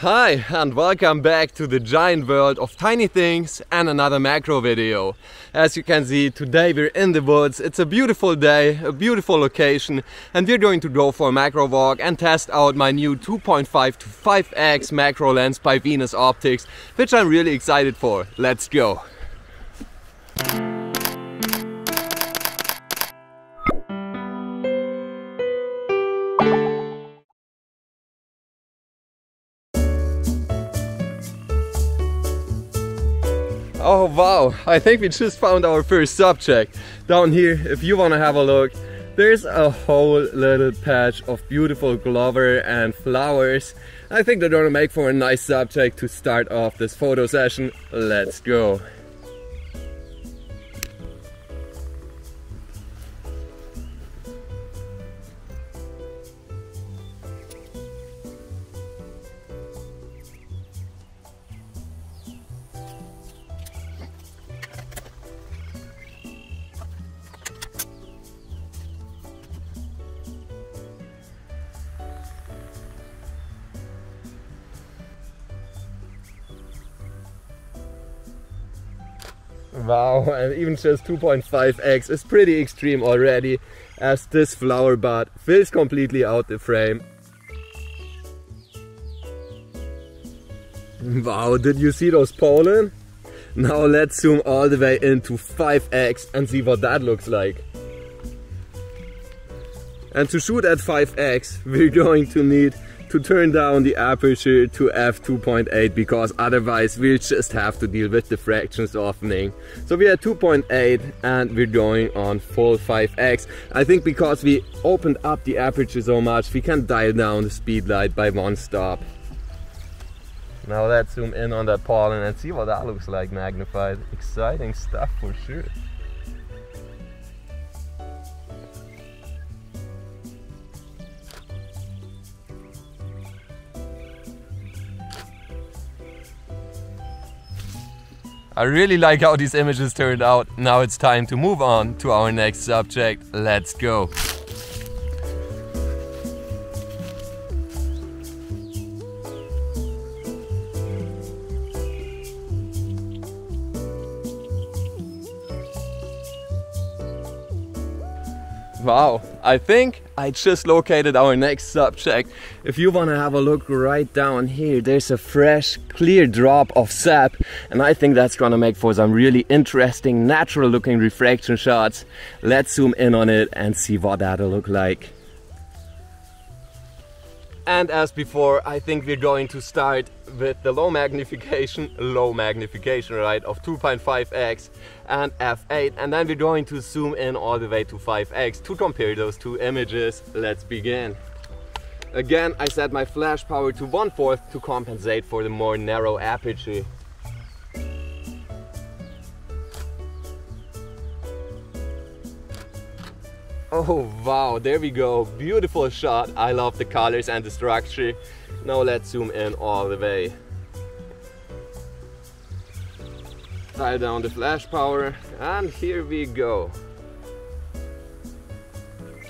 Hi and welcome back to the giant world of tiny things and another macro video. As you can see today we're in the woods, it's a beautiful day, a beautiful location and we're going to go for a macro walk and test out my new 2.5 to 5x macro lens by Venus Optics which I'm really excited for. Let's go! Wow, I think we just found our first subject. Down here, if you wanna have a look, there's a whole little patch of beautiful clover and flowers. I think they're gonna make for a nice subject to start off this photo session. Let's go. Wow, and even just 2.5x is pretty extreme already as this flower bud fills completely out the frame. Wow, did you see those pollen? Now let's zoom all the way into 5x and see what that looks like. And to shoot at 5x, we're going to need to turn down the aperture to f2.8 because otherwise we'll just have to deal with the diffraction softening. So we are 2.8 and we're going on full 5x. I think because we opened up the aperture so much we can dial down the speed light by one stop. Now let's zoom in on that pollen and see what that looks like magnified. Exciting stuff for sure. I really like how these images turned out. Now it's time to move on to our next subject. Let's go. Wow, I think I just located our next subject. If you want to have a look right down here, there's a fresh, clear drop of sap and I think that's gonna make for some really interesting, natural looking refraction shots. Let's zoom in on it and see what that'll look like. And as before, I think we're going to start with the low magnification, low magnification, right, of 2.5x and f8. And then we're going to zoom in all the way to 5x to compare those two images. Let's begin. Again, I set my flash power to 1 4th to compensate for the more narrow aperture. Oh wow, there we go. Beautiful shot. I love the colors and the structure. Now let's zoom in all the way. Dial down the flash power and here we go.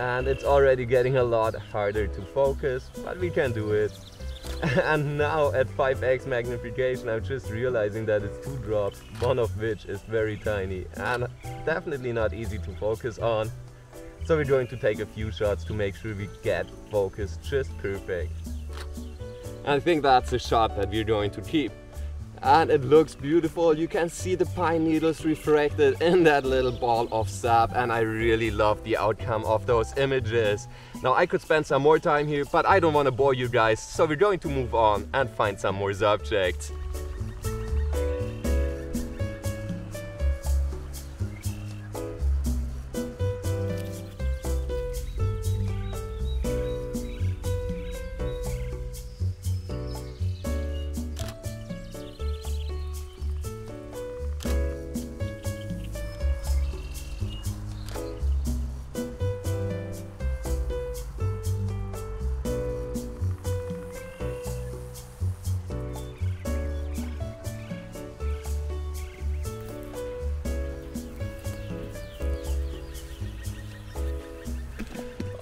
And it's already getting a lot harder to focus, but we can do it. and now at 5x magnification I'm just realizing that it's two drops, one of which is very tiny and definitely not easy to focus on. So we're going to take a few shots to make sure we get focus just perfect. I think that's a shot that we're going to keep. And it looks beautiful. You can see the pine needles refracted in that little ball of sap and I really love the outcome of those images. Now I could spend some more time here, but I don't want to bore you guys, so we're going to move on and find some more subjects.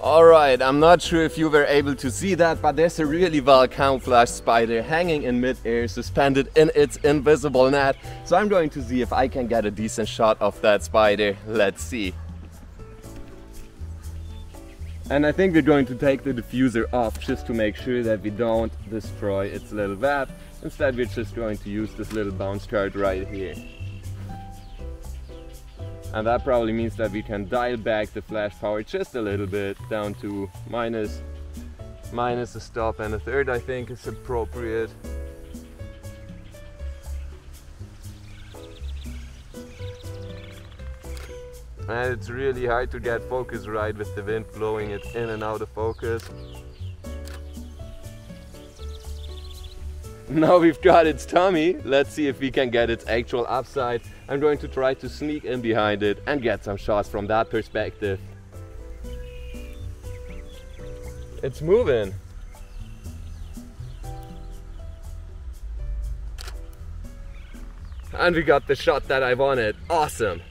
Alright, I'm not sure if you were able to see that, but there's a really well camouflaged spider hanging in midair, suspended in its invisible net. So I'm going to see if I can get a decent shot of that spider. Let's see. And I think we're going to take the diffuser off just to make sure that we don't destroy its little web. Instead, we're just going to use this little bounce card right here. And that probably means that we can dial back the flash power just a little bit down to minus, minus a stop and a third I think is appropriate. And it's really hard to get focus right with the wind blowing it in and out of focus. Now we've got its tummy, let's see if we can get its actual upside. I'm going to try to sneak in behind it and get some shots from that perspective. It's moving. And we got the shot that I wanted. Awesome.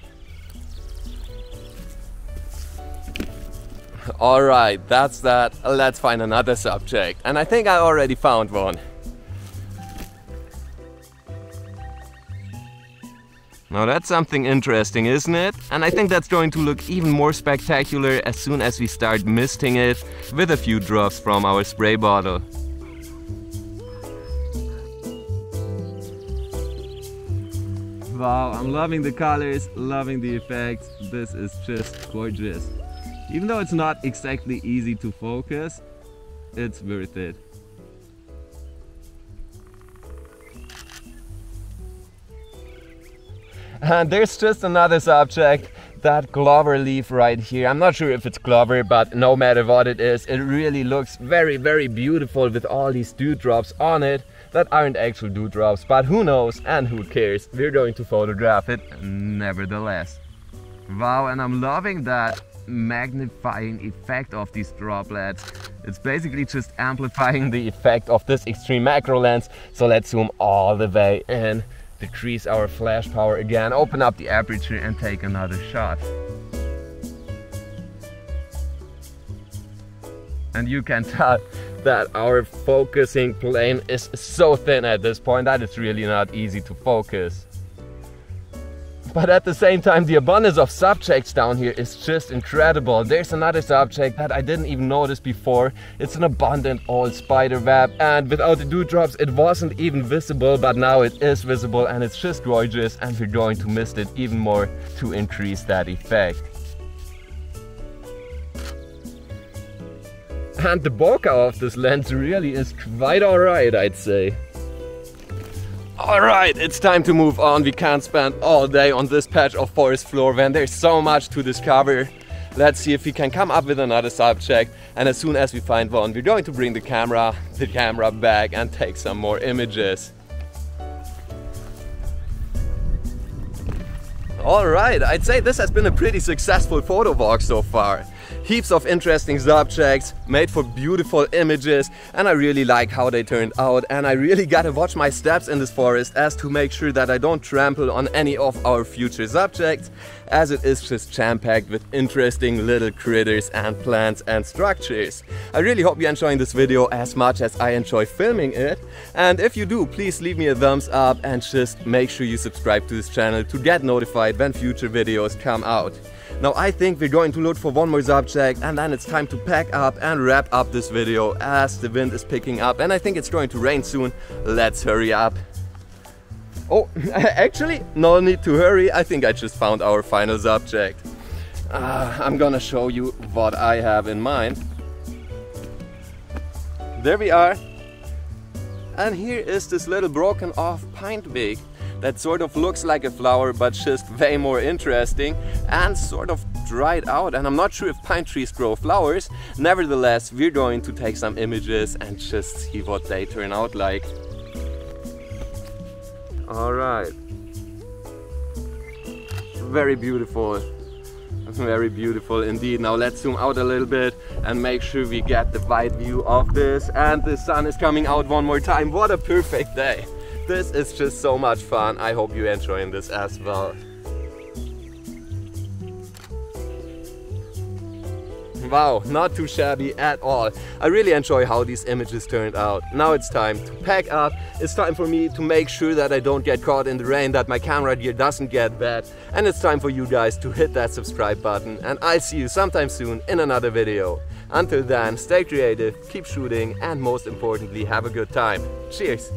Alright, that's that. Let's find another subject. And I think I already found one. Now that's something interesting, isn't it? And I think that's going to look even more spectacular as soon as we start misting it with a few drops from our spray bottle. Wow, I'm loving the colors, loving the effects. This is just gorgeous. Even though it's not exactly easy to focus, it's worth it. And there's just another subject, that clover leaf right here. I'm not sure if it's clover, but no matter what it is, it really looks very, very beautiful with all these dewdrops on it that aren't actual dewdrops, but who knows and who cares. We're going to photograph it nevertheless. Wow, and I'm loving that magnifying effect of these droplets. It's basically just amplifying the effect of this extreme macro lens. So let's zoom all the way in decrease our flash power again, open up the aperture and take another shot. And you can tell that our focusing plane is so thin at this point that it's really not easy to focus. But at the same time, the abundance of subjects down here is just incredible. There's another subject that I didn't even notice before. It's an abundant old spider web and without the dewdrops it wasn't even visible but now it is visible and it's just gorgeous and we're going to mist it even more to increase that effect. And the bokeh of this lens really is quite alright I'd say. Alright, it's time to move on. We can't spend all day on this patch of forest floor when there's so much to discover. Let's see if we can come up with another subject and as soon as we find one, we're going to bring the camera, the camera back and take some more images. Alright, I'd say this has been a pretty successful photo walk so far heaps of interesting subjects made for beautiful images and I really like how they turned out and I really gotta watch my steps in this forest as to make sure that I don't trample on any of our future subjects as it is just jam-packed with interesting little critters and plants and structures. I really hope you're enjoying this video as much as I enjoy filming it and if you do please leave me a thumbs up and just make sure you subscribe to this channel to get notified when future videos come out. Now I think we're going to load for one more subject and then it's time to pack up and wrap up this video as the wind is picking up and I think it's going to rain soon. Let's hurry up. Oh, actually, no need to hurry. I think I just found our final subject. Uh, I'm gonna show you what I have in mind. There we are. And here is this little broken off pine twig that sort of looks like a flower but just way more interesting and sort of dried out and I'm not sure if pine trees grow flowers. Nevertheless, we're going to take some images and just see what they turn out like. Alright. Very beautiful. Very beautiful indeed. Now let's zoom out a little bit and make sure we get the wide view of this. And the sun is coming out one more time. What a perfect day. This is just so much fun. I hope you're enjoying this as well. Wow, not too shabby at all. I really enjoy how these images turned out. Now it's time to pack up. It's time for me to make sure that I don't get caught in the rain, that my camera gear doesn't get wet. And it's time for you guys to hit that subscribe button. And I'll see you sometime soon in another video. Until then, stay creative, keep shooting, and most importantly, have a good time. Cheers!